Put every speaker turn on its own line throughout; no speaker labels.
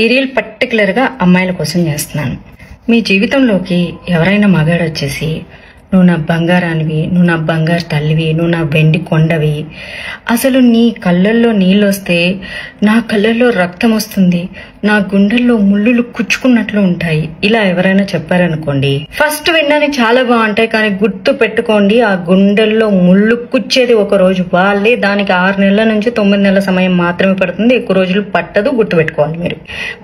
ఈ రీల్ పర్టికులర్గా అమ్మాయిల కోసం చేస్తున్నాను. మీ జీవితంలోకి ఎవరైనా మగాడు వచ్చేసి నువ్వు నా బంగారానివి నువ్వు నా బంగారు తల్లివి నువ్వు నా వెండి కొండవి. అసలు నీ కళ్ళల్లో నీళ్ళు వస్తే నా కళ్ళల్లో రక్తం వస్తుంది. నా గుండెల్లో ముళ్ళులు కుచ్చుకున్నట్లు ఉంటాయి. ఇలా ఎవరైనా చెప్పారనుకోండి. ఫస్ట్ విన్నాను చాలా బాగుంటాయి కానీ గుర్తు పెట్టుకోండి ఆ గుండెల్లో ముళ్ళు కుచ్చేది ఒక రోజు. వాళ్ళే దానికి ఆరు నెలల నుంచి తొమ్మిది నెలల సమయం మాత్రమే పడుతుంది. ఎక్కువ రోజులు పట్టదు గుర్తు పెట్టుకోవాలి మీరు.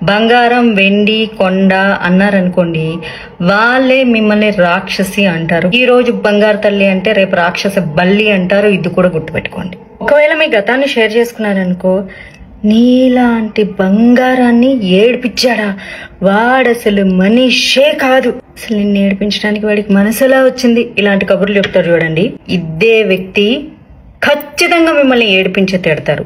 బంగారం వెండి కొండ అన్నారనుకోండి వాళ్ళే మిమ్మల్ని రాక్షసి అంటారు. ఈ రోజు బంగారు తల్లి అంటే రేపు రాక్షస బల్లి అంటారు. ఇది కూడా గుర్తుపెట్టుకోండి. ఒకవేళ మీ గతాన్ని షేర్ చేసుకున్నారనుకో నీలాంటి బంగారాన్ని ఏడిపించాడా? వాడసలు మనిషే కాదు. అసలు నిన్ను ఏడిపించడానికి వాడికి మనసులా వచ్చింది? ఇలాంటి కబుర్లు చెప్తారు చూడండి. ఇదే వ్యక్తి ఖచ్చితంగా మిమ్మల్ని ఏడిపించి తిడతారు.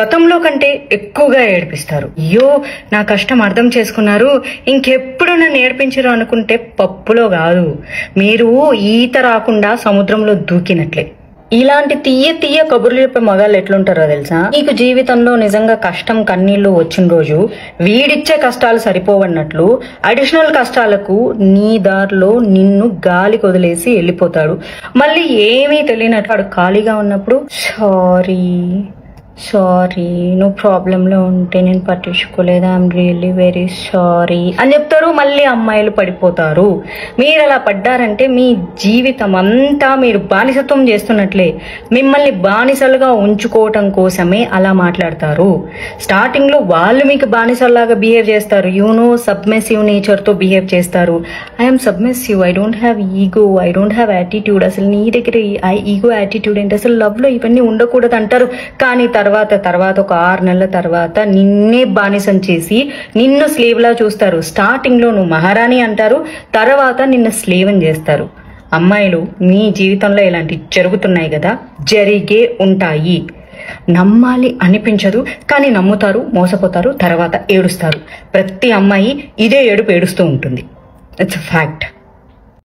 గతంలో కంటే ఎక్కువగా ఏడిపిస్తారు. అయ్యో నా కష్టం అర్థం చేసుకున్నారు. ఇంకెప్పుడు నన్ను ఏడిపించరు అనుకుంటే పప్పులో కాదు. మీరు ఈత రాకుండా సముద్రంలో దూకినట్లే. ఇలాంటి తీయ తీయ కబుర్లు చెప్పే మగాళ్ళు ఎట్లుంటారో తెలుసా? నీకు జీవితంలో నిజంగా కష్టం కన్నీళ్ళు వచ్చిన రోజు వీడిచ్చే కష్టాలు సరిపోవన్నట్లు అడిషనల్ కష్టాలకు నీ దారిలో నిన్ను గాలి వదిలేసి వెళ్ళిపోతాడు. మళ్ళీ ఏమీ తెలియనట్లు వాడు ఖాళీగా ఉన్నప్పుడు సారీ. సారీ నువ్వు ప్రాబ్లంలో ఉంటే నేను పట్టించుకోలేదు. ఐఎమ్ రియల్లీ వెరీ సారీ అని చెప్తారు మళ్ళీ అమ్మాయిలు పడిపోతారు. మీరు అలా పడ్డారంటే మీ జీవితం అంతా మీరు బానిసత్వం చేస్తున్నట్లే. మిమ్మల్ని బానిసలుగా ఉంచుకోవటం కోసమే అలా మాట్లాడతారు. స్టార్టింగ్లో వాళ్ళు మీకు బానిసల్లాగా బిహేవ్ చేస్తారు. యూనో సబ్మెసివ్ నేచర్తో బిహేవ్ చేస్తారు. I'm submissive I don't have ego I don't have attitude అసలు నీ దగ్గర ఈగో యాటిట్యూడ్ ఏంటి? అసలు లవ్లో ఇవన్నీ ఉండకూడదు అంటారు కానీ తర్వాత తర్వాత తర్వాత ఒక ఆరు నెలల తర్వాత నిన్నే బానిసం చేసి నిన్ను స్లేవ్లా చూస్తారు. స్టార్టింగ్లో నువ్వు మహారాణి అంటారు తర్వాత నిన్ను స్లేవన్ చేస్తారు. అమ్మాయిలు మీ జీవితంలో ఇలాంటి జరుగుతున్నాయి కదా జరిగే ఉంటాయి. నమ్మాలి అనిపించదు కానీ నమ్ముతారు మోసపోతారు తర్వాత ఏడుస్తారు. ప్రతి అమ్మాయి ఇదే ఏడుపు ఏడుస్తూ ఉంటుంది. It's fact